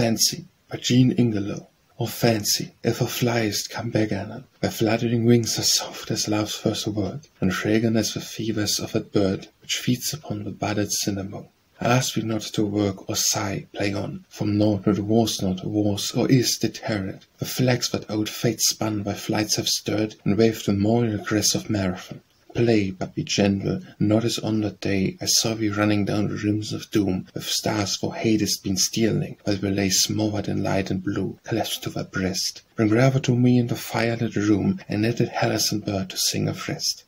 Fancy by Jean Ingelow. O fancy, if thou fliest, come back anon. Thy fluttering wings are soft as love's first word, And fragrant as the fevers of that bird Which feeds upon the budded cinnamon. Ask me not to work or sigh, play on, From naught that was not, was, or is deterred. The flags that old fate spun by flights have stirred, And waved the memorial crest of Marathon. Play, but be gentle, not as on that day I saw thee running down the rims of doom, With stars thou hadst been stealing, while we lay Smothered in light and blue, clasped to thy breast. Bring rather to me in the firelit room A netted halcyon bird to sing of rest.